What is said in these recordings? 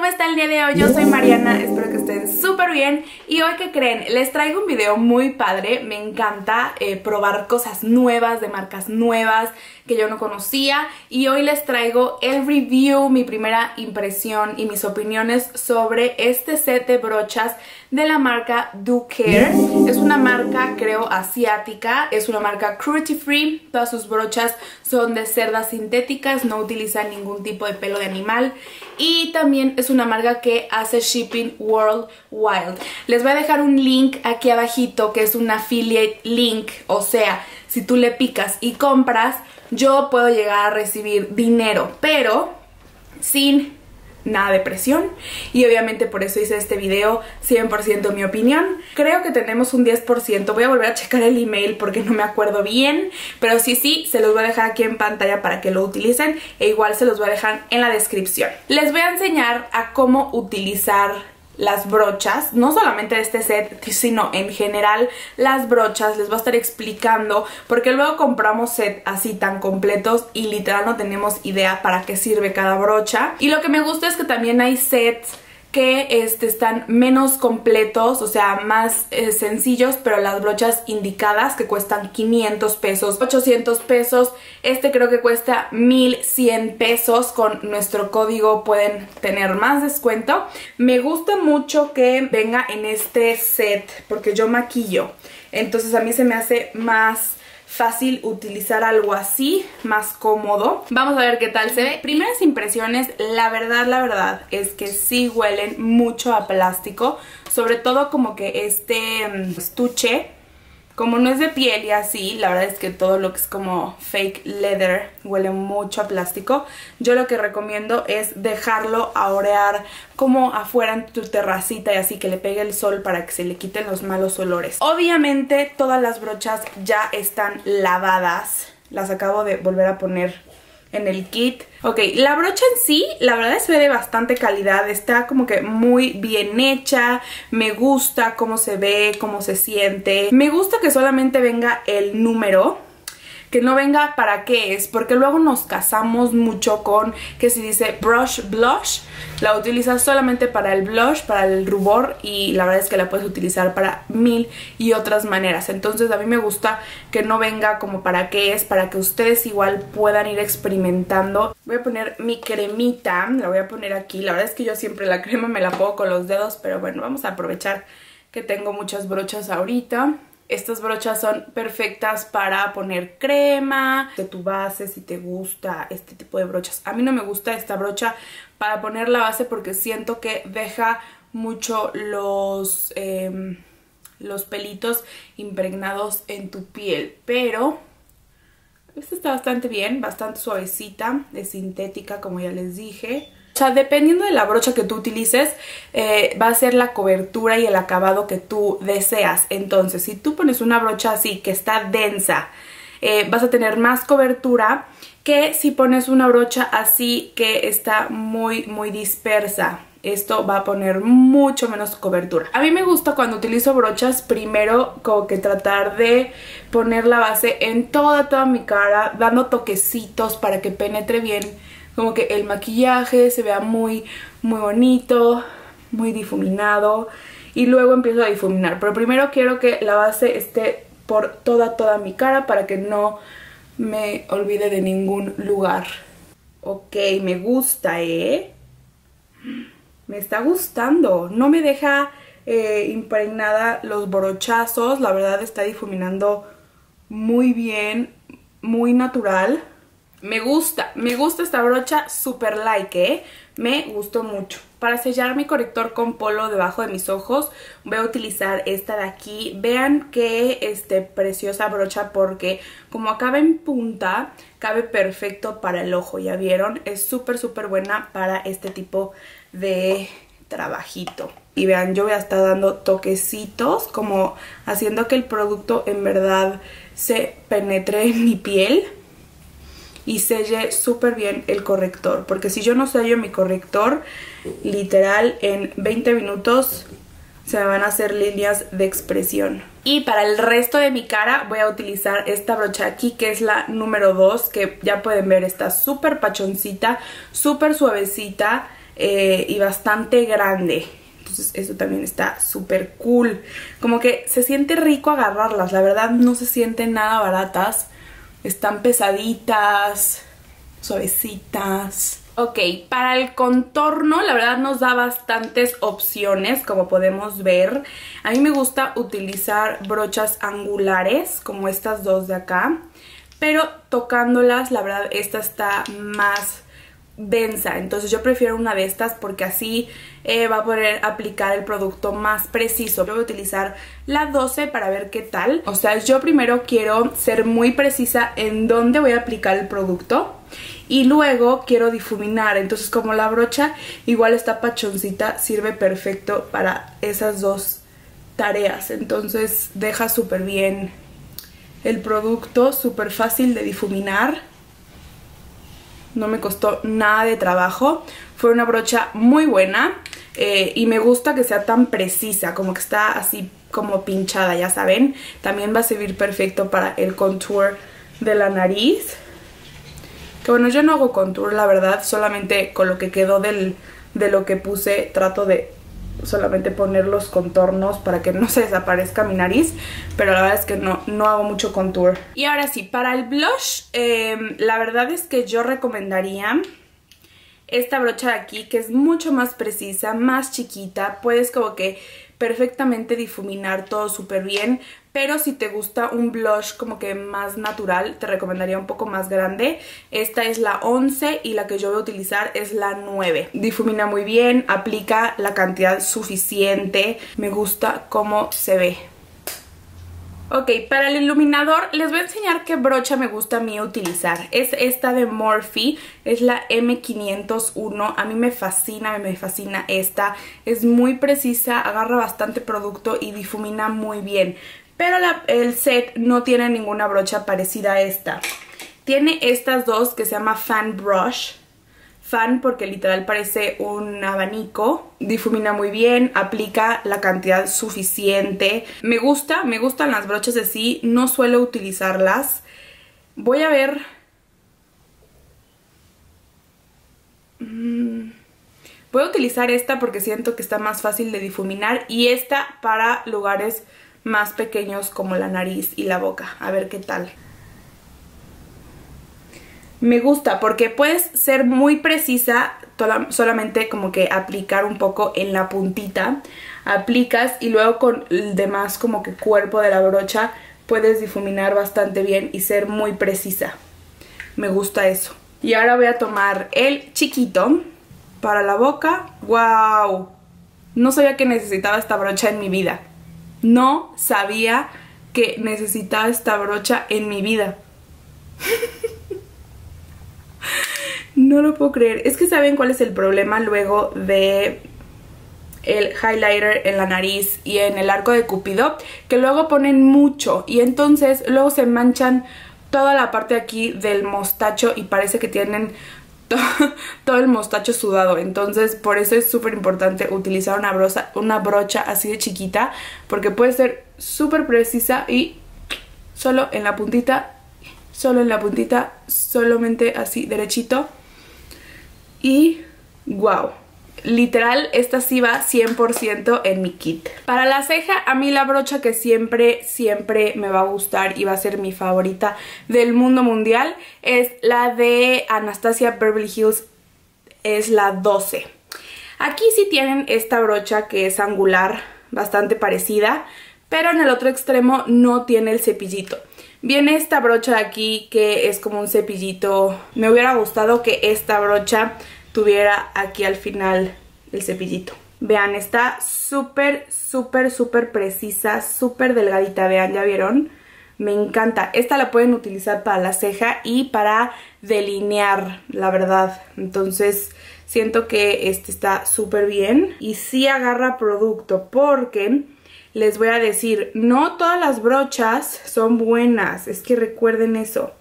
¿cómo está el día de hoy? Yo soy Mariana, espero que estén súper bien y hoy que creen, les traigo un video muy padre, me encanta eh, probar cosas nuevas, de marcas nuevas que yo no conocía. Y hoy les traigo el review, mi primera impresión y mis opiniones sobre este set de brochas de la marca Do Care. Es una marca creo asiática, es una marca cruelty free, todas sus brochas son de cerdas sintéticas, no utilizan ningún tipo de pelo de animal. Y también es una marca que hace shipping worldwide. Les voy a dejar un link aquí abajito que es un affiliate link, o sea, si tú le picas y compras, yo puedo llegar a recibir dinero, pero sin nada de presión. Y obviamente por eso hice este video 100% mi opinión. Creo que tenemos un 10% voy a volver a checar el email porque no me acuerdo bien. Pero sí sí se los voy a dejar aquí en pantalla para que lo utilicen. E igual se los voy a dejar en la descripción. Les voy a enseñar a cómo utilizar las brochas, no solamente este set, sino en general las brochas, les voy a estar explicando porque luego compramos set así tan completos y literal no tenemos idea para qué sirve cada brocha. Y lo que me gusta es que también hay sets que este, están menos completos, o sea, más eh, sencillos, pero las brochas indicadas que cuestan 500 pesos, 800 pesos. Este creo que cuesta 1100 pesos. Con nuestro código pueden tener más descuento. Me gusta mucho que venga en este set porque yo maquillo. Entonces a mí se me hace más fácil utilizar algo así, más cómodo. Vamos a ver qué tal se ve. Primeras impresiones, la verdad, la verdad, es que sí huelen mucho a plástico. Sobre todo como que este mm, estuche como no es de piel y así, la verdad es que todo lo que es como fake leather huele mucho a plástico. Yo lo que recomiendo es dejarlo a orear como afuera en tu terracita y así que le pegue el sol para que se le quiten los malos olores. Obviamente todas las brochas ya están lavadas. Las acabo de volver a poner en el kit. Ok, la brocha en sí, la verdad es que de bastante calidad, está como que muy bien hecha, me gusta cómo se ve, cómo se siente. Me gusta que solamente venga el número, que no venga para qué es, porque luego nos casamos mucho con que si dice brush blush, la utilizas solamente para el blush, para el rubor y la verdad es que la puedes utilizar para mil y otras maneras. Entonces a mí me gusta que no venga como para qué es, para que ustedes igual puedan ir experimentando. Voy a poner mi cremita, la voy a poner aquí. La verdad es que yo siempre la crema me la pongo con los dedos, pero bueno, vamos a aprovechar que tengo muchas brochas ahorita. Estas brochas son perfectas para poner crema, de tu base si te gusta este tipo de brochas. A mí no me gusta esta brocha para poner la base porque siento que deja mucho los, em, los pelitos impregnados en tu piel. Pero esta está bastante bien, bastante suavecita, es sintética como ya les dije. Sea, dependiendo de la brocha que tú utilices, eh, va a ser la cobertura y el acabado que tú deseas. Entonces, si tú pones una brocha así, que está densa, eh, vas a tener más cobertura que si pones una brocha así que está muy, muy dispersa. Esto va a poner mucho menos cobertura. A mí me gusta cuando utilizo brochas primero como que tratar de poner la base en toda, toda mi cara, dando toquecitos para que penetre bien como que el maquillaje se vea muy, muy bonito, muy difuminado y luego empiezo a difuminar. Pero primero quiero que la base esté por toda, toda mi cara para que no me olvide de ningún lugar. Ok, me gusta, ¿eh? Me está gustando. No me deja eh, impregnada los brochazos. La verdad está difuminando muy bien, muy natural. Me gusta, me gusta esta brocha super like, ¿eh? Me gustó mucho. Para sellar mi corrector con polo debajo de mis ojos voy a utilizar esta de aquí. Vean qué este, preciosa brocha porque como acaba en punta, cabe perfecto para el ojo, ¿ya vieron? Es súper, súper buena para este tipo de trabajito. Y vean, yo voy a estar dando toquecitos como haciendo que el producto en verdad se penetre en mi piel y selle súper bien el corrector. Porque si yo no sello mi corrector, literal en 20 minutos se me van a hacer líneas de expresión. Y para el resto de mi cara voy a utilizar esta brocha aquí que es la número 2 que ya pueden ver está súper pachoncita, súper suavecita. eh, y bastante grande. Entonces eso también está súper cool. Como que se siente rico agarrarlas. La verdad no se sienten nada baratas. Están pesaditas, suavecitas. Ok, para el contorno la verdad nos da bastantes opciones como podemos ver. A mí me gusta utilizar brochas angulares como estas dos de acá. Pero tocándolas la verdad esta está más densa. Entonces yo prefiero una de estas porque así eh, va a poder aplicar el producto más preciso. Yo voy a utilizar la 12 para ver qué tal. O sea, yo primero quiero ser muy precisa en dónde voy a aplicar el producto. Y luego quiero difuminar. Entonces como la brocha igual está pachoncita, sirve perfecto para esas dos tareas. Entonces deja súper bien el producto, súper fácil de difuminar no me costó nada de trabajo. Fue una brocha muy buena eh, y me gusta que sea tan precisa, como que está así como pinchada, ya saben. También va a servir perfecto para el contour de la nariz. Que bueno, yo no hago contour, la verdad, solamente con lo que quedó del, de lo que puse trato de solamente poner los contornos para que no se desaparezca mi nariz, pero la verdad es que no, no hago mucho contour. Y ahora sí, para el blush, em, la verdad es que yo recomendaría esta brocha de aquí que es mucho más precisa, más chiquita, puedes como que perfectamente difuminar todo súper bien, pero si te gusta un blush como que más natural, te recomendaría un poco más grande. Esta es la 11 y la que yo voy a utilizar es la 9. Difumina muy bien, aplica la cantidad suficiente, me gusta cómo se ve. Ok, para el iluminador les voy a enseñar qué brocha me gusta a mí utilizar. Es esta de Morphe, es la M501. A mí me fascina, me fascina esta. Es muy precisa, agarra bastante producto y difumina muy bien. Pero el set no tiene ninguna brocha parecida a esta. Tiene estas dos que se llama Fan Brush fan porque literal parece un abanico. Difumina muy bien, aplica la cantidad suficiente. Me gusta, me gustan las brochas así, no suelo utilizarlas. Voy a ver... Mm, voy a utilizar esta porque siento que está más fácil de difuminar y esta para lugares más pequeños como la nariz y la boca. A ver qué tal. Me gusta porque puedes ser muy precisa solamente como que aplicar un poco en la puntita. Aplicas y luego con el demás como que cuerpo de la brocha puedes difuminar bastante bien y ser muy precisa. Me gusta eso. Y ahora voy a tomar el chiquito para la boca. Wow no sabía que necesitaba esta brocha en mi vida no sabía que necesitaba esta brocha en mi vida No lo puedo creer. Es que saben cuál es el problema luego de el highlighter en la nariz y en el arco de cupido que luego ponen mucho y entonces luego se manchan toda la parte aquí del mostacho y parece que tienen todo el mostacho sudado entonces por eso es súper importante utilizar una, brocha, una brocha así de chiquita porque puede ser súper precisa y solo en la puntita solo en la puntita solamente así derechito y wow. Literal, esta sí va 100% en mi kit. Para la ceja, a mí la brocha que siempre, siempre me va a gustar y va a ser mi favorita del mundo mundial es la de Anastasia Beverly Hills, es la 12. Aquí sí tienen esta brocha que es angular, bastante parecida, pero en el otro extremo no tiene el cepillito. Viene esta brocha de aquí que es como un cepillito. Me hubiera gustado que esta brocha tuviera aquí al final el cepillito. Vean, está súper, súper, súper precisa, súper delgadita. Vean, ¿ya vieron? Me encanta. Esta la pueden utilizar para la ceja y para delinear, la verdad. Entonces, siento que este está súper bien. Y sí agarra producto porque les voy a decir, no todas las brochas son buenas, es que recuerden eso.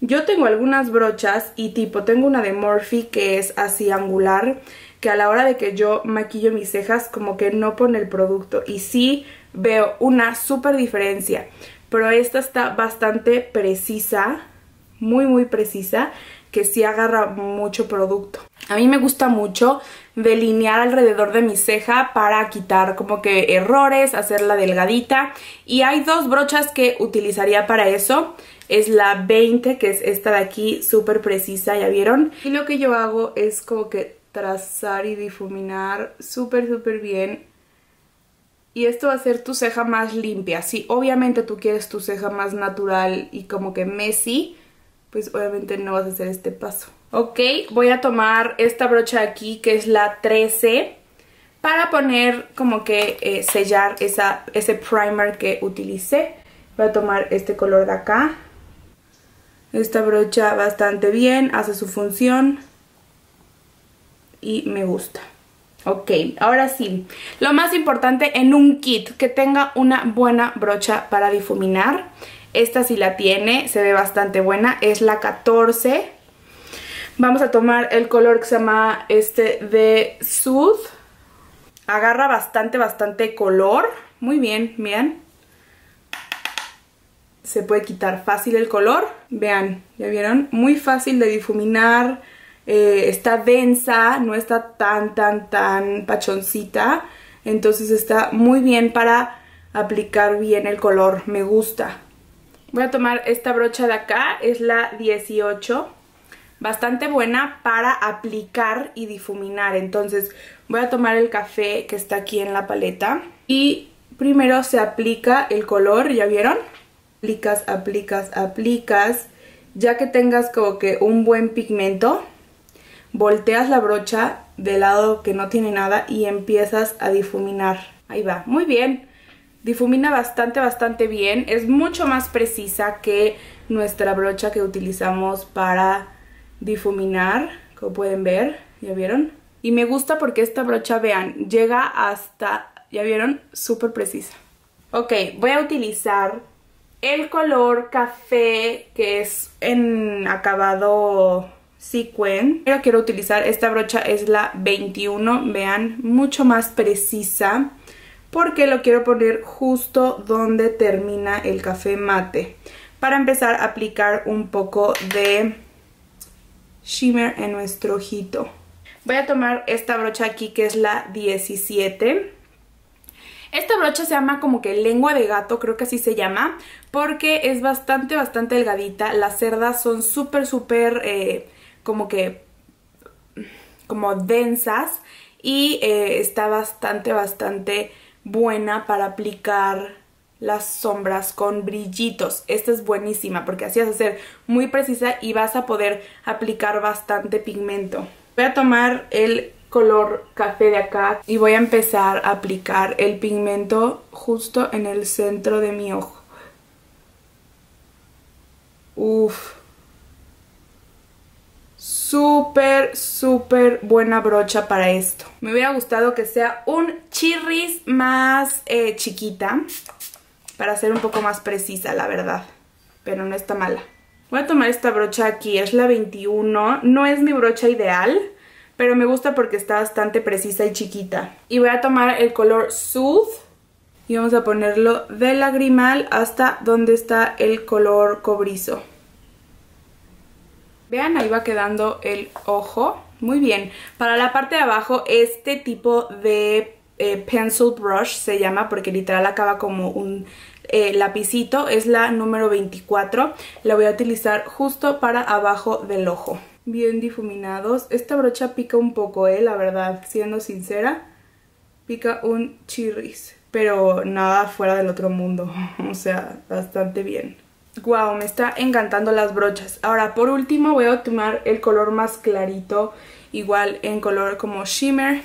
Yo tengo algunas brochas y tipo, tengo una de Morphe que es así angular, que a la hora de que yo maquillo mis cejas como que no pone el producto y sí veo una súper diferencia, pero esta está bastante precisa, muy muy precisa, que sí agarra mucho producto. A mí me gusta mucho delinear alrededor de mi ceja para quitar como que errores, hacerla delgadita. Y hay dos brochas que utilizaría para eso. Es la 20, que es esta de aquí, súper precisa, ¿ya vieron? Y lo que yo hago es como que trazar y difuminar súper, súper bien. Y esto va a hacer tu ceja más limpia. Si obviamente tú quieres tu ceja más natural y como que messy, pues obviamente no vas a hacer este paso. Ok, voy a tomar esta brocha aquí que es la 13 para poner como que eh, sellar esa, ese primer que utilicé. Voy a tomar este color de acá. Esta brocha bastante bien, hace su función y me gusta. Ok, ahora sí, lo más importante en un kit, que tenga una buena brocha para difuminar. Esta sí la tiene, se ve bastante buena, es la 14 Vamos a tomar el color que se llama este de Sooth. Agarra bastante, bastante color. Muy bien, vean. Se puede quitar fácil el color. Vean, ¿ya vieron? Muy fácil de difuminar. Eh, está densa, no está tan, tan, tan pachoncita. Entonces está muy bien para aplicar bien el color. Me gusta. Voy a tomar esta brocha de acá, es la 18 bastante buena para aplicar y difuminar. Entonces voy a tomar el café que está aquí en la paleta y primero se aplica el color, ¿ya vieron? Aplicas, aplicas, aplicas. Ya que tengas como que un buen pigmento, volteas la brocha del lado que no tiene nada y empiezas a difuminar. Ahí va, muy bien. Difumina bastante, bastante bien. Es mucho más precisa que nuestra brocha que utilizamos para difuminar, como pueden ver, ¿ya vieron? Y me gusta porque esta brocha, vean, llega hasta, ¿ya vieron? Súper precisa. Ok, voy a utilizar el color café que es en acabado sequin. Pero quiero utilizar esta brocha, es la 21, vean, mucho más precisa. Porque lo quiero poner justo donde termina el café mate. Para empezar a aplicar un poco de shimmer en nuestro ojito. Voy a tomar esta brocha aquí que es la 17. Esta brocha se llama como que lengua de gato, creo que así se llama, porque es bastante, bastante delgadita. Las cerdas son súper, súper eh, como que como densas y eh, está bastante, bastante buena para aplicar las sombras con brillitos. Esta es buenísima porque así vas a ser muy precisa y vas a poder aplicar bastante pigmento. Voy a tomar el color café de acá y voy a empezar a aplicar el pigmento justo en el centro de mi ojo. Uf. Súper, súper buena brocha para esto. Me hubiera gustado que sea un chirris más eh, chiquita para ser un poco más precisa, la verdad. Pero no está mala. Voy a tomar esta brocha aquí, es la 21. No es mi brocha ideal, pero me gusta porque está bastante precisa y chiquita. Y voy a tomar el color Sooth y vamos a ponerlo de lagrimal hasta donde está el color cobrizo. Vean, ahí va quedando el ojo. Muy bien. Para la parte de abajo, este tipo de eh, pencil brush se llama porque literal acaba como un eh, lapicito. Es la número 24. La voy a utilizar justo para abajo del ojo. Bien difuminados. Esta brocha pica un poco, eh, la verdad, siendo sincera. Pica un chirris. Pero nada fuera del otro mundo. o sea, bastante bien. Wow, me está encantando las brochas. Ahora, por último, voy a tomar el color más clarito. Igual en color como shimmer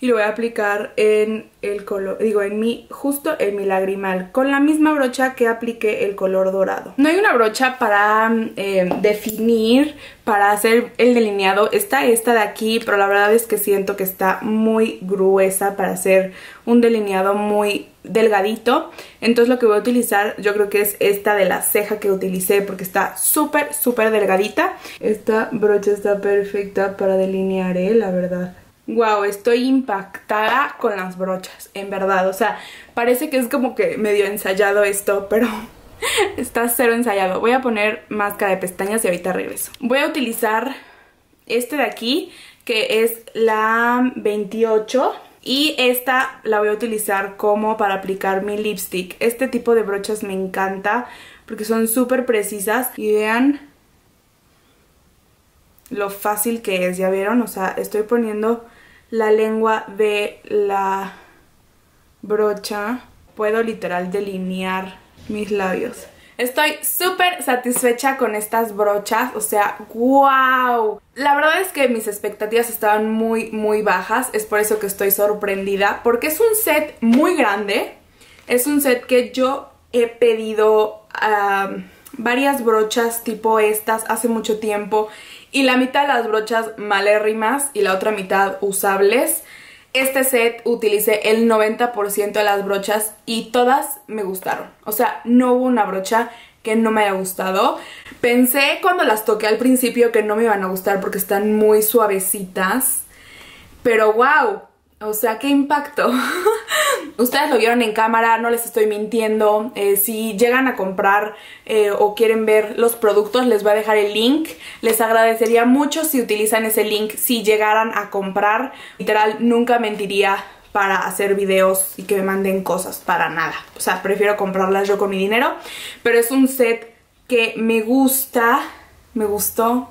y lo voy a aplicar en el color, digo, en mi, justo en mi lagrimal, con la misma brocha que apliqué el color dorado. No hay una brocha para eh, definir, para hacer el delineado, está esta de aquí, pero la verdad es que siento que está muy gruesa para hacer un delineado muy delgadito, entonces lo que voy a utilizar yo creo que es esta de la ceja que utilicé porque está súper súper delgadita. Esta brocha está perfecta para delinear, ¿eh? la verdad. Wow, estoy impactada con las brochas, en verdad. O sea, parece que es como que medio ensayado esto, pero está cero ensayado. Voy a poner máscara de pestañas y ahorita regreso. Voy a utilizar este de aquí, que es la 28. Y esta la voy a utilizar como para aplicar mi lipstick. Este tipo de brochas me encanta porque son súper precisas. Y vean lo fácil que es, ¿ya vieron? O sea, estoy poniendo la lengua de la brocha. Puedo literal delinear mis labios. Estoy súper satisfecha con estas brochas, o sea, wow. La verdad es que mis expectativas estaban muy, muy bajas, es por eso que estoy sorprendida, porque es un set muy grande, es un set que yo he pedido varias brochas tipo estas hace mucho tiempo y la mitad de las brochas malérrimas y la otra mitad usables. Este set utilicé el 90% de las brochas y todas me gustaron. O sea, no hubo una brocha que no me haya gustado. Pensé cuando las toqué al principio que no me iban a gustar porque están muy suavecitas. Pero wow, o sea, qué impacto. Ustedes lo vieron en cámara, no les estoy mintiendo. Eh, si llegan a comprar eh, o quieren ver los productos, les voy a dejar el link. Les agradecería mucho si utilizan ese link si llegaran a comprar. Literal, nunca mentiría para hacer videos y que me manden cosas, para nada. O sea, prefiero comprarlas yo con mi dinero. Pero es un set que me gusta, me gustó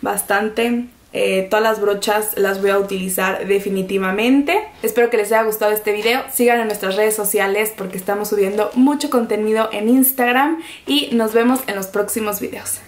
bastante. Eh, todas las brochas las voy a utilizar definitivamente. Espero que les haya gustado este video. Sigan en nuestras redes sociales porque estamos subiendo mucho contenido en Instagram y nos vemos en los próximos videos.